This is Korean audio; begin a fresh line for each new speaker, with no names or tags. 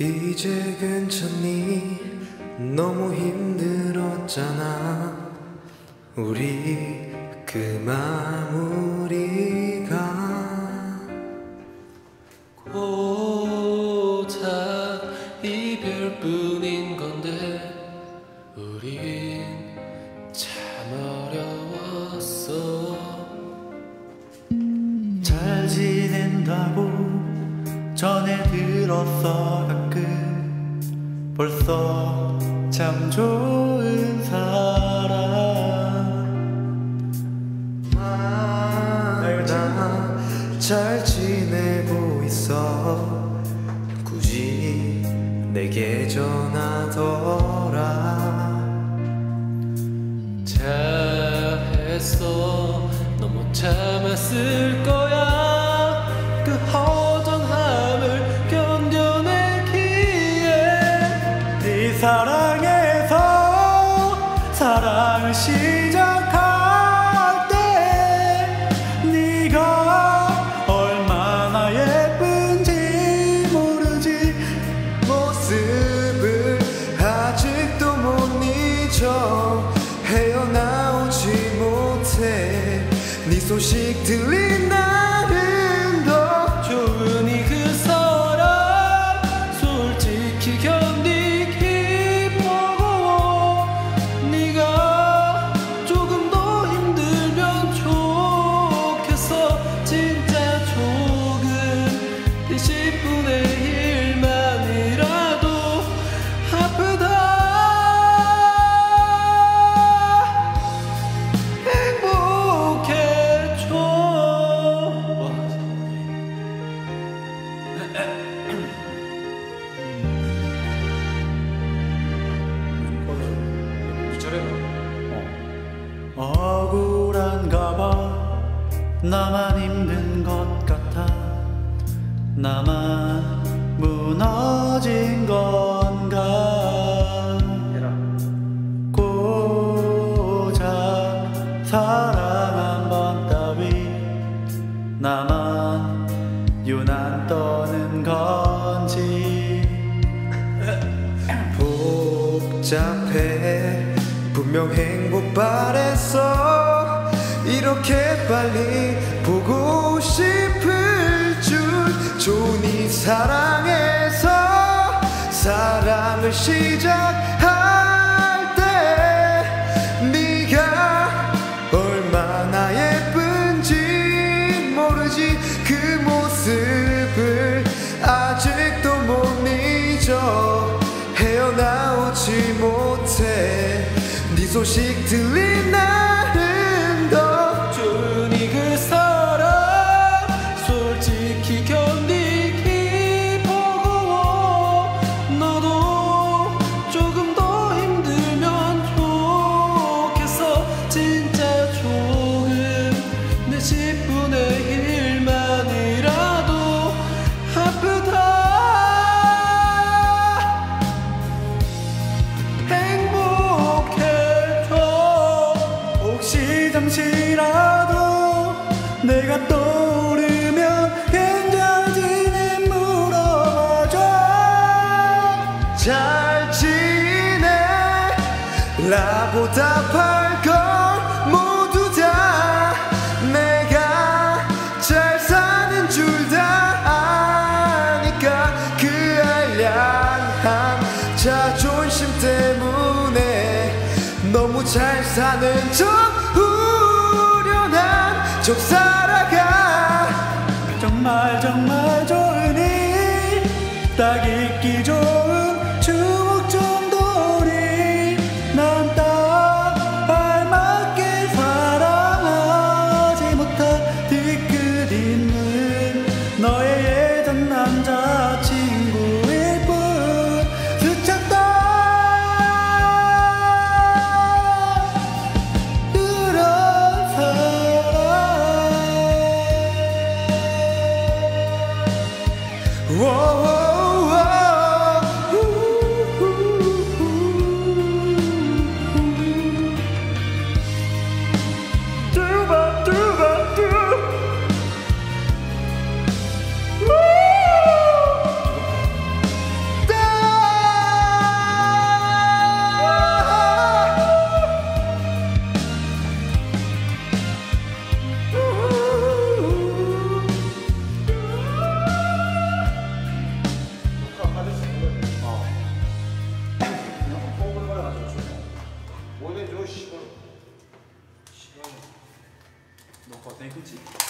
이제 괜찮니? 너무 힘들었잖아. 우리 그 마무리가
고작 이별뿐인 건데 우린 참 어려웠어.
잘 지낸다고 전해 들었어 가끔 벌써 참 좋은 사람.
나잘 지내고 있어. 굳이 내게 전하더라
시작할 때 네가 얼마나 예쁜지 모르지.
모습을 아직도 못 잊어 헤어나오지 못해. 네 소식 들린 날
나만 힘든 것 같아. 나만 무너진 건가? 고작 사랑 한 번 따위. 나만 유난 떠는 건지.
복잡해. 분명 행복 바랬어 이렇게 빨리 보고 싶을 줄 좋은 이 사랑에서 사랑을 시작할 때 네가 얼마나 예쁜지 모르지 그 모습을 아직도 못 잊어 헤어나오지 못해 네 소식 들린
잠시라도 내가 떠오르면 괜찮지는 물어봐줘.
잘 지내. 라고 답할 걸 모두 다 내가 잘 사는 줄 다 아니까 그 알량한 자존심 때문에 너무 잘 사는 척 척 살아가.
정말 정말 좋으니 딱 잊기 네, 그치.